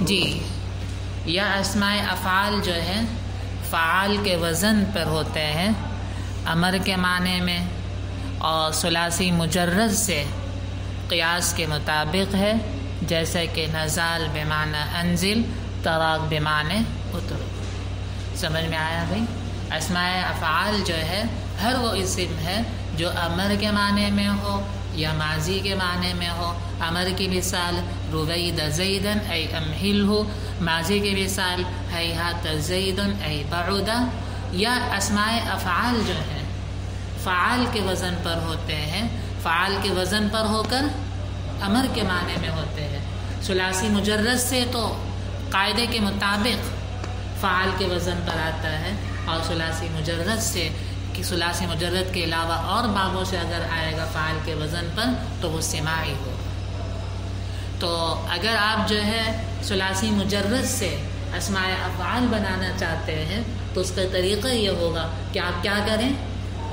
जी। यह असमाय अफ़ाल जो है, फ़ाल के वज़न पर होते हैं, अमर के माने में और सलासी मुजर्रद से क़ियास के मुताबिक है, जैसे कि नज़ाल बेमाना अनजिल तराक बेमाने उतर। समझ में आया भाई? असमाय अफ़ाल जो है, हर वो इसम है जो अमर के माने में हो या माजी के माने में हो। अमर की मिसाल रुवैद जईदन ऐ अमहिल हो माजी की मिसाल हयात जईदन ऐ बउदा या असमाय अफ़ाल जो है फ़ाल के वज़न पर होते हैं फ़ाल के वज़न पर होकर अमर के माने में होते हैं सुलासी मुजर्रद से तो कायदे के मुताबिक फ़ाल के वज़न पर आता है और सुलासी मुजर्रद से कि सुलासी मुजर्रद के अलावा और बाबों से अगर आएगा फ़ाल के वज़न पर तो वो सिमाई हो तो अगर आप जो है सलासी मुजर्रद से असमाय अफ़ाल बनाना चाहते हैं तो उसका तरीक़ा ये होगा कि आप क्या करें?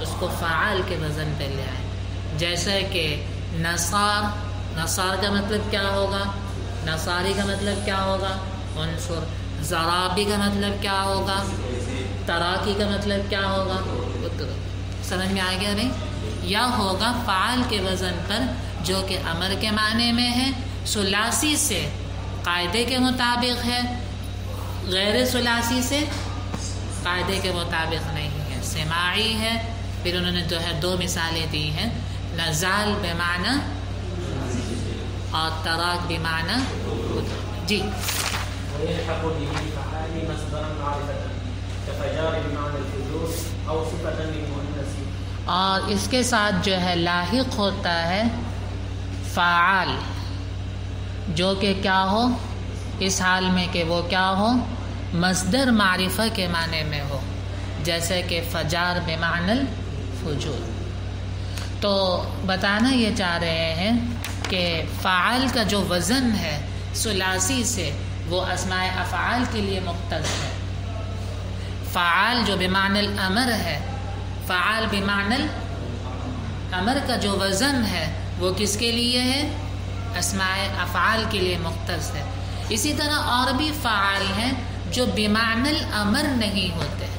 उसको फ़ाल के वज़न पर ले आए। जैसे कि नसार नसार का मतलब क्या होगा? नसारी का मतलब क्या होगा? अनसुर ज़राबी का मतलब क्या होगा? तराकी का मतलब क्या होगा? समझ में आ गया नहीं? या होगा फ़ाल के वज़न पर, जो कि अमर के माने में है सुलासी से कायदे के मुताबिक है गैर सलासी से कायदे के मुताबिक नहीं है सिमाई है फिर उन्होंने जो है दो मिसालें दी हैं नजाल बेमाना और तराक बेमाना जी और इसके साथ जो है लाहिक होता है फ़ाल जो कि क्या हो? इस हाल में कि वो क्या हो? मजदर मारिफा के माने में हो, जैसे कि फ़जार बेमानल फजूल। तो बताना ये चाह रहे हैं कि फ़ाल का जो वज़न है, सुलासी से, वो असमाय अफ़ाल के लिए मुख्त है। फ़ाल जो बेमानल अमर है, फ़ाल बेमानल अमर का जो वज़न है, वो किसके लिए है? असमाय अफ़ाल के लिए मुख्त है। इसी तरह और भी फ़ाल हैं जो बेमानल अमर नहीं होते।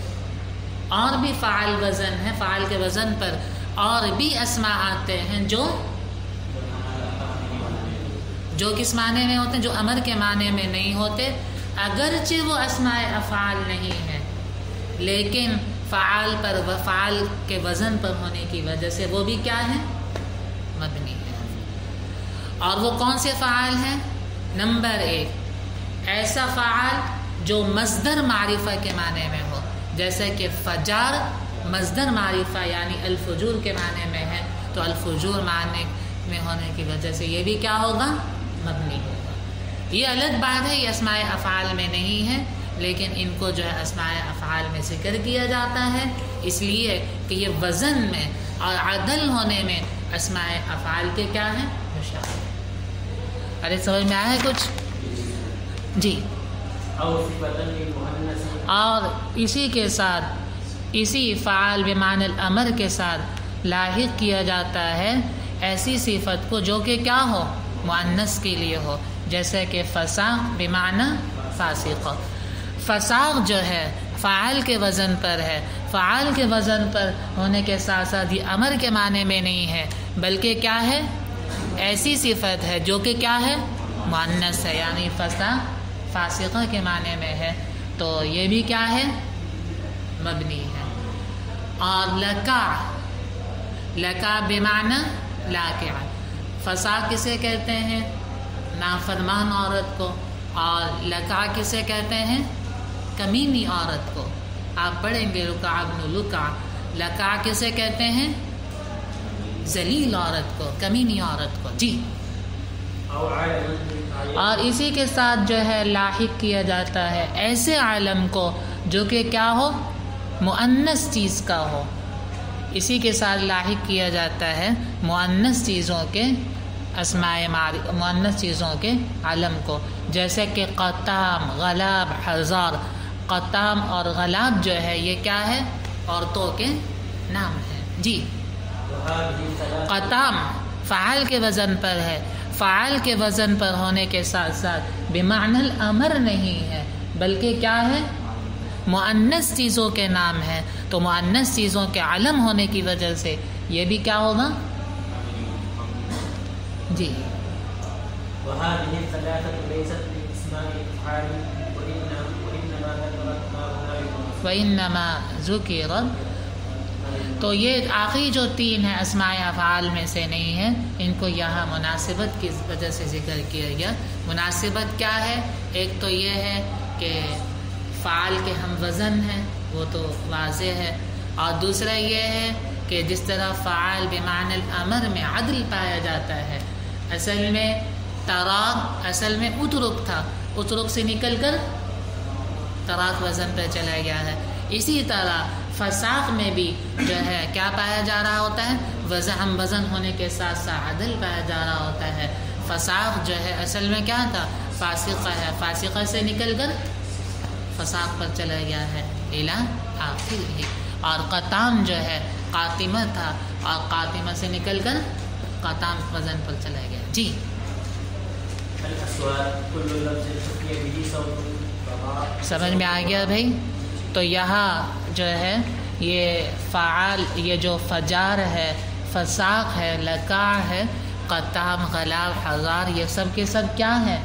और भी फ़ाल वज़न है फ़ाल के वज़न पर और भी असमा आते हैं जो जो किस माने में होते हैं? जो अमर के माने में नहीं होते। अगरचे वो असमाय अफ़ाल नहीं है। लेकिन फ़ाल पर फ़ाल के वज़न पर होने की वजह से वो भी क्या है? मबनी। और वो कौन से फ़ाल हैं? नंबर एक, ऐसा फ़ाल जो मजदर मारिफा के माने में हो, जैसे कि फ़जार मजदर मारिफा यानी अल्फजूर के माने में है तो अल्फजूर माने में होने की वजह से ये भी क्या होगा? मबनी होगा। ये अलग बात है, ये असमाय अफ़ाल में नहीं है, लेकिन इनको जो है असमाय अफ़ाल में ज़िक्र किया जाता है। इसलिए कि ये वज़न में और अदल होने में असमाय अफ़ाल के क्या हैं? अरे, समझ में आया है कुछ? जी। और इसी के साथ, इसी फ़ाल बेमान अमर के साथ लाहिक किया जाता है, ऐसी सिफत को जो कि क्या हो? मुन्नस के लिए हो। जैसे कि फ़साक बेमाना फासिक। फ़साक जो है, फ़ाल के वज़न पर है। फ़ाल के वज़न पर होने के साथ साथ ये अमर के माने में नहीं है, बल्कि क्या है? ऐसी सिफत है जो कि क्या है? मानस है, यानी फसा, फासिका के माने में है। तो ये भी क्या है? मबनी है। और लका लका बेमाना लाकिया। फसा किसे कहते हैं? नाफरमान औरत को। और लका किसे कहते हैं? कमीनी औरत को। आप पढ़ेंगे रुका लुका। लका किसे कहते हैं? जलील औरत को, कमीनी औरत को। जी। और इसी के साथ जो है लाहिक किया जाता है ऐसे आलम को जो कि क्या हो? मुअन्नस चीज़ का हो। इसी के साथ लाहिक किया जाता है मुअन्नस चीज़ों के असमाय मुअन्नस चीज़ों के आलम को। जैसे कि क़ताम, गलाब, हज़ार। क़ताम और गलाब जो है ये क्या है? औरतों के नाम है। जी। क़तम फ़ाल के वज़न पर है। फ़ाल के वज़न पर होने के साथ साथ बेमानल अमर नहीं है, बल्कि क्या है? मुअन्नस चीज़ों के नाम है। तो मुअन्नस चीज़ों के आलम होने की वजह से ये भी क्या होगा? जी। वही नमा जुकी रब तो ये आखिरी जो तीन है असमाय अफ़ाल में से नहीं है। इनको यहाँ मुनासिबत की वजह से ज़िक्र किया गया। मुनासिबत क्या है? एक तो ये है कि फ़ाल के हम वज़न हैं, वो तो वाज है। और दूसरा ये है कि जिस तरह फ़ाल बेमान अमर में अदल पाया जाता है, असल में तराक, असल में उतरुक था। उतरुक से निकल कर तराक वज़न पर चला गया है। इसी तरह फसाक में भी जो है क्या पाया जा रहा होता है? वजहम वज़न होने के साथ साथ अदल पाया जा रहा होता है। फसाक जो है असल में क्या था? फासिका है। फासिका से निकल कर फसाक पर चला गया है। इला आखिर। ही और कतम जो है कातिमा था। और कातिमा से निकल कर कतम वज़न पर चला गया। जी। समझ में आ गया भाई? तो यहाँ जो है, ये फ़ाल, ये जो फजार है, फसाक है लका है क़ताम गलाब, हज़ार, ये सब के सब क्या है?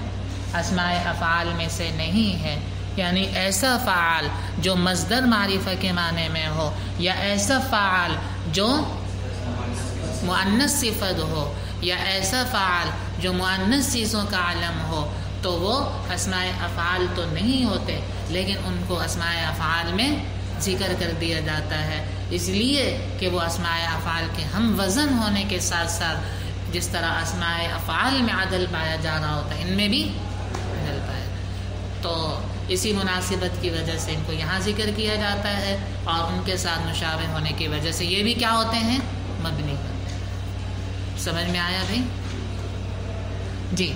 असमाय अफ़ाल में से नहीं है। यानी ऐसा फ़ाल जो मजदर मारिफा के माने में हो, या ऐसा फ़ाल जो मुअन्नस सिफत हो, या ऐसा फ़ाल जो मुअन्नस चीज़ों का आलम हो तो वो असमाय अफ़ाल तो नहीं होते। लेकिन उनको असमाय अफ़ाल में ज़िक्र कर दिया जाता है। इसलिए कि वो असमाय अफ़ाल के हम वज़न होने के साथ साथ जिस तरह असमाय अफ़ाल में अदल पाया जा रहा होता है, इनमें भी अदल पाया तो इसी मुनासिबत की वजह से इनको यहाँ ज़िक्र किया जाता है और उनके साथ मुशावे होने की वजह से ये भी क्या होते हैं? मबनी समझ में आया भाई? जी।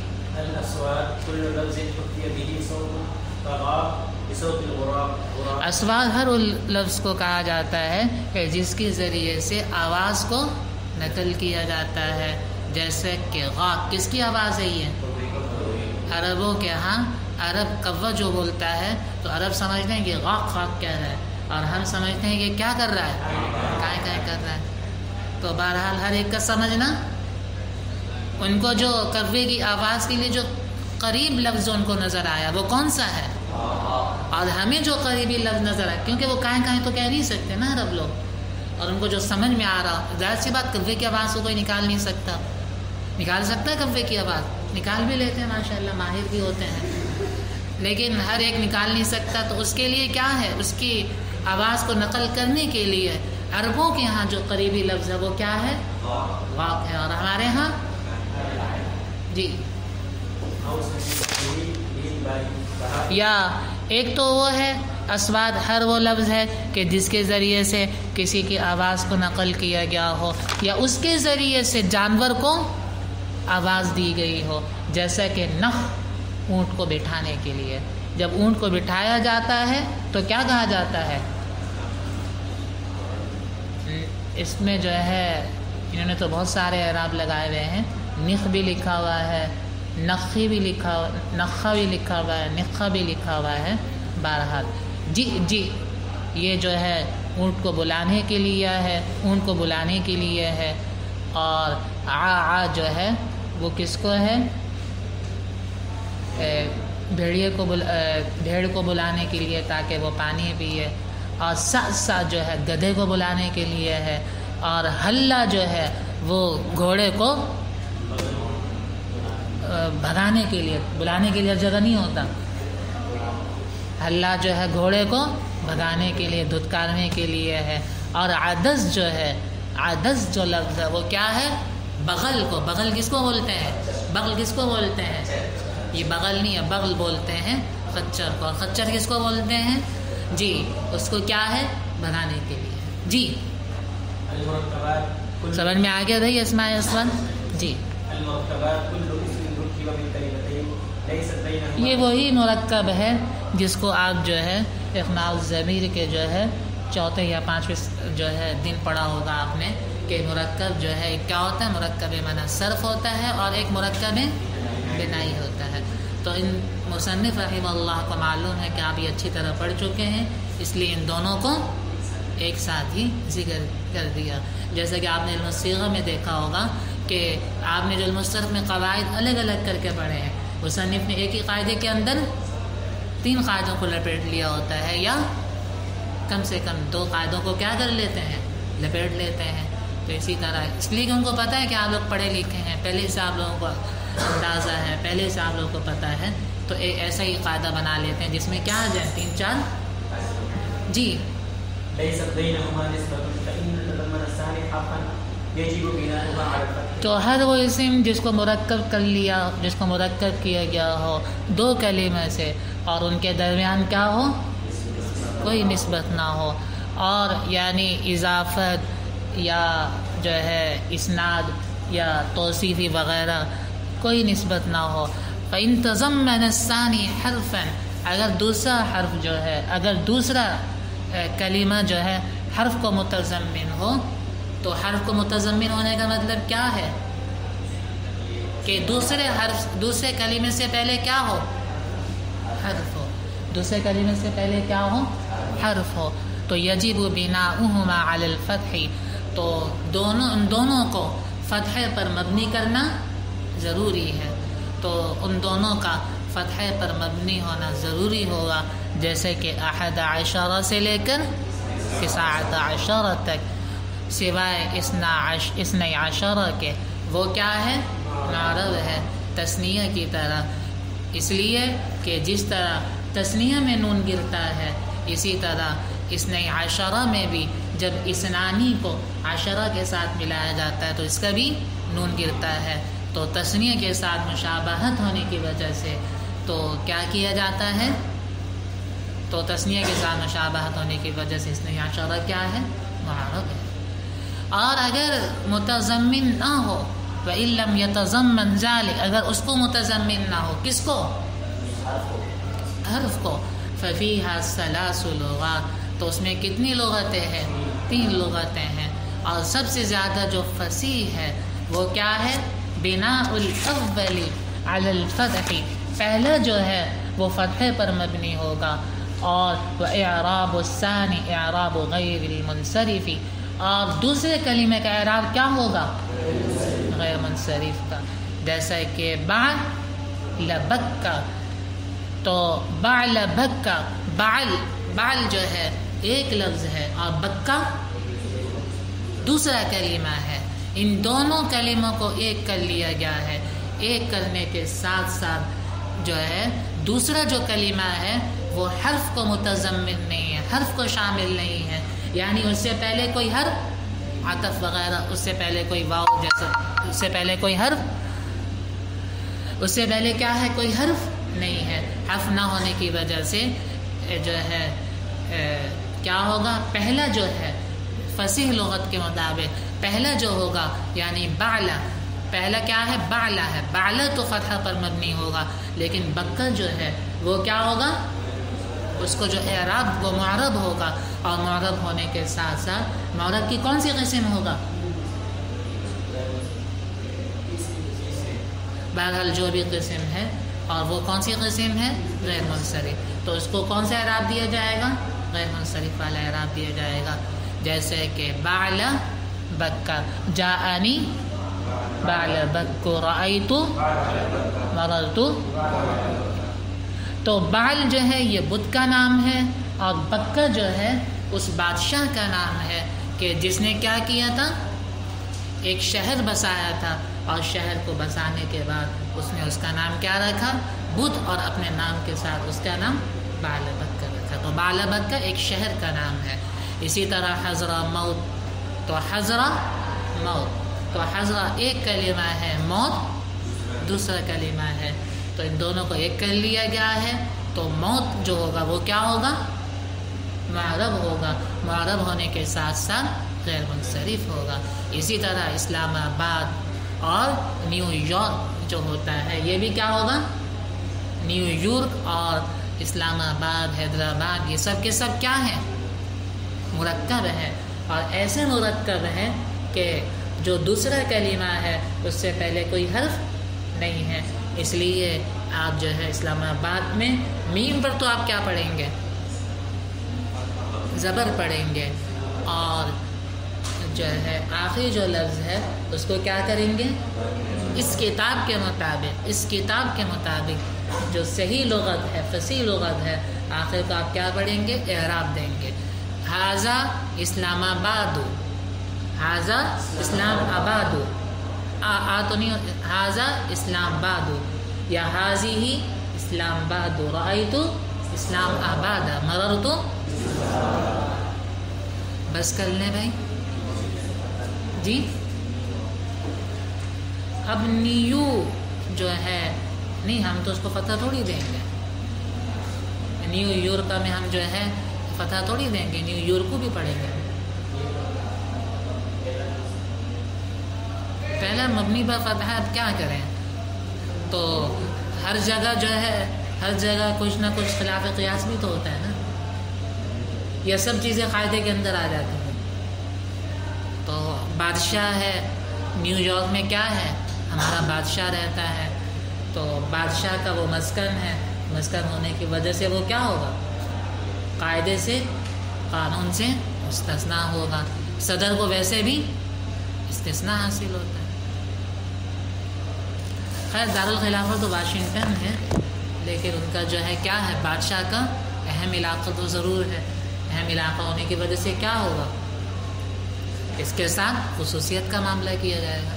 असवाहर लफ्ज़ को कहा जाता है कि जिसके ज़रिए से आवाज़ को नकल किया जाता है। जैसे कि गा, किसकी आवाज़ है ये? अरबों के यहाँ अरब कव्वा जो बोलता है तो अरब समझते हैं कि गाक खाक क्या है। और हम समझते हैं कि क्या कर रहा है? काय काय कर रहा है। तो बहरहाल हर एक का समझना, उनको जो कव्वे की आवाज़ के लिए जो करीब लफ्ज़ उनको नज़र आया, वो कौन सा है? और हमें जो करीबी लफ्ज़ नज़र आए, क्योंकि वो काहे काहे तो कह नहीं सकते ना अरब लोग। और उनको जो समझ में आ रहा, ज़ाहिर सी बात कब्बे की आवाज़ को कोई निकाल नहीं सकता। निकाल सकता है कव्वे की आवाज़? निकाल भी लेते हैं, माशाल्लाह, माहिर भी होते हैं। लेकिन हर एक निकाल नहीं सकता तो उसके लिए क्या है? उसकी आवाज़ को नकल करने के लिए अरबों के यहाँ जो करीबी लफ्ज़ है, वो क्या है? वाक है। और हमारे यहाँ? जी। या एक तो वो है, अस्वाद हर वो लफ्ज़ है कि जिसके ज़रिए से किसी की आवाज़ को नकल किया गया हो, या उसके ज़रिए से जानवर को आवाज़ दी गई हो। जैसा कि नख ऊँट को बिठाने के लिए। जब ऊँट को बिठाया जाता है तो क्या कहा जाता है? इसमें जो है, इन्होंने तो बहुत सारे एराब लगाए हुए हैं। निख भी लिखा हुआ है नखी भी लिखा नखा भी लिखा हुआ है निखा भी लिखा हुआ है। बहरहाल जी जी, ये जो है, ऊँट को बुलाने के लिए है, ऊँट को बुलाने के लिए है। और आ आ जो है, वो किसको है? भेड़िए को बुला भेड़ को बुलाने के लिए, ताकि वो पानी पिए। और साथ साथ जो है, गधे को बुलाने के लिए है। और हल्ला जो है, वो घोड़े को भगाने के लिए, बुलाने के लिए जगह नहीं होता। हल्ला जो है घोड़े को भगाने के लिए, धुतकारने के लिए है। और आदस जो है, आदस जो लफ्ज़ है, वो क्या है? बगल को। बगल किसको बोलते हैं? बगल किसको बोलते हैं? ये बगल नहीं है, बगल बोलते हैं खच्चर को। और खच्चर किसको बोलते हैं? जी, उसको क्या है? भगाने के लिए। जी। समझ में आ गया भाई इसमा असवन जी। ये वही मरकब है। जिसको आप जो है इकमाल ज़मीर के जो है, चौथे या पाँचवें जो है दिन पढ़ा होगा आपने, कि मरकब जो है क्या होता है? मरकब माना सर्फ होता है और एक मुरक्कब बिनाई होता है। तो इन मुसनफ़ रहीम को मालूम है कि आप ये अच्छी तरह पढ़ चुके हैं, इसलिए इन दोनों को एक साथ ही ज़िक्र कर दिया। जैसे कि आपने इल्मसीगा में देखा होगा कि आपने जो में कवायद अलग अलग करके पढ़े हैं। मुसनफ़ ने एक ही कायदे के अंदर तीन कायदों को लपेट लिया होता है या कम से कम दो कायदों को क्या कर लेते हैं? लपेट लेते हैं। तो इसी तरह, इसलिए कि उनको पता है कि आप लोग पढ़े लिखे हैं। पहले से आप लोगों को अंदाज़ा है, पहले से आप लोगों को पता है। तो एक ऐसा ही कायदा बना लेते हैं, जिसमें क्या आ जाए तीन चार? जी। तो हर वो इसम जिसको मुरक्कब कर लिया, जिसको मुरक्कब किया गया हो, दो कलीमे से और उनके दरमियान क्या हो? कोई नस्बत ना हो। और यानी इजाफत या जो है इसनाद या तोसीफ़ी वगैरह, कोई नस्बत ना हो। फ़ैन तज़म्मनसानी हरफन, अगर दूसरा हर्फ जो है, अगर दूसरा कलीमा जो है, हर्फ को मुतज़मिन हो तो हर्फ को मुतज़मिन होने का मतलब क्या है? कि दूसरे हर्फ, दूसरे कलीमे से पहले क्या हो? हर्फ हो। दूसरे कलीमे से पहले क्या हो? हर्फ हो। तो यजीब बिना उहमा अलफ़ी तो दोनों, उन दोनों को फ़तह पर मबनी करना ज़रूरी है। तो उन दोनों का फ़तह पर मबनी होना ज़रूरी होगा। जैसे कि अहद आशरा से लेकर किसात आशरा तक। सिवाय इसन आशरा के। वो क्या है? नारब है तस्निया की तरह। इसलिए कि जिस तरह तस्निया में नून गिरता है, इसी तरह इसने आशरा में भी जब इसनानी को आशरा के साथ मिलाया जाता है तो इसका भी नून गिरता है। तो तस्निया के साथ मुशाबहत होने की वजह से तो क्या किया जाता है? तो तस्निया के साथ मुशाबहत होने की वजह से इसने आशरा क्या है? मुहारब है। और अगर मुतज़मिन ना हो, व इलम यतज़मन जालिक, अगर उसको मुतज़मिन ना हो, किसको? हर्फ को। फ़फ़ीहा सलासुलगात तो उसमें कितनी लगतें हैं? तीन लगतें हैं। और सबसे ज़्यादा जो फसी है, वो क्या है? बिना अव्वली अलफ़ी पहला जो है, वो फ़तह पर मबनी होगा। और वह एराबसानी एराब और दूसरे कलीमे का एराब क्या होगा? गैर मुनसरफ का। जैसा कि बाल लबक्का तो बाल बक्का बाल बाल जो है, एक लफ्ज़ है और बक्का, दूसरा कलीमा है। इन दोनों कलीमों को एक कर लिया गया है। एक करने के साथ साथ जो है, दूसरा जो कलीमा है, वो हर्फ को मुतजमिन नहीं है, हर्फ को शामिल नहीं है। यानी उससे पहले कोई हर्फ आतफ वगैरह उससे पहले कोई वाव जैसा उससे पहले कोई हर्फ उससे पहले क्या है कोई हर्फ नहीं है। हर्फ ना होने की वजह से जो है ए, क्या होगा? पहला जो है फसीह लगत के मुताबिक पहला जो होगा यानी बाला पहला क्या है? बाला है। बाला तो फतह पर मबनी होगा लेकिन बक्का जो है वो क्या होगा? उसको जो एराब वो मरब होगा। और मरब होने के साथ साथ मरब की कौन सी किस्म होगा? बहरहाल जो भी किस्म है, और वो कौन सी किस्म है? गैर मुनसरफ। तो उसको कौन सा एराब दिया जाएगा? गैर मुनसरफ वाला एराब दिया जाएगा। जैसे कि बाला बक्का। जानी बाल बक्को राई तो मरल तो तो बाल जो है, ये बुद्ध का नाम है, और बक्का जो है उस बादशाह का नाम है कि जिसने क्या किया था? एक शहर बसाया था और शहर को बसाने के बाद उसने उसका नाम क्या रखा? बुद्ध और अपने नाम के साथ उसका नाम बाल का रखा। तो बाल का एक शहर का नाम है। इसी तरह हजरा मौत तो हजरा मौत तो हजरा एक कलीमा है, मौत दूसरा कलीमा है। तो इन दोनों को एक कर लिया गया है। तो मौत जो होगा वो क्या होगा? मरब होगा। मरब होने के साथ साथ गैर मुनसरफ होगा। इसी तरह इस्लामाबाद और न्यूयॉर्क जो होता है, ये भी क्या होगा? न्यूयॉर्क और इस्लामाबाद, हैदराबाद, ये सब के सब क्या हैं? मुरक्कब है। और ऐसे मुरक्कब हैं कि जो दूसरा कलीमा है, उससे पहले कोई हर्फ नहीं है। इसलिए आप जो है इस्लामाबाद में मीम पर तो आप क्या पढ़ेंगे? ज़बर पढ़ेंगे और जो है आखिरी जो लफ्ज़ है उसको क्या करेंगे? इस किताब के मुताबिक इस किताब के मुताबिक जो सही लगत है फसी लगत है आखिर को आप क्या पढ़ेंगे? एराब देंगे। हाजा इस्लामाबाद हाजा इस्लाम आबाद आ, आ तो नहीं हाजा इस्लामाबाद या हाजी ही इस्लाम इस्लामाबाद राई तो इस्लाम आबाद मरर तो बस कर लें भाई। जी। अब न्यू जो है, नहीं, हम तो उसको पता थोड़ी देंगे। न्यू यूरोप में हम जो है पता थोड़ी देंगे, न्यू यूरोप को भी पढ़ेंगे। पहला मबनी पर फतह अब क्या करें? तो हर जगह जो है, हर जगह कुछ ना कुछ खिलाफ कयास भी तो होता है ना। यह सब चीज़ें क़ायदे के अंदर आ जाती हैं। तो बादशाह है न्यूयॉर्क में क्या है? हमारा बादशाह रहता है। तो बादशाह का वो मस्कन है। मस्कन होने की वजह से वो क्या होगा? कायदे से, कानून से मुस्तना होगा। सदर को वैसे भी इस्तना हासिल होता है। खैर, दारुल खिलाफा तो वाशिंगटन है, लेकिन उनका जो है, क्या है? बादशाह का अहम इलाका तो ज़रूर है। अहम इलाका होने की वजह से क्या होगा? इसके साथ खसूसियत का मामला किया जाएगा।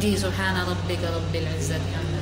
जी सुबह रब्बिक रब्बिल इज़्ज़त।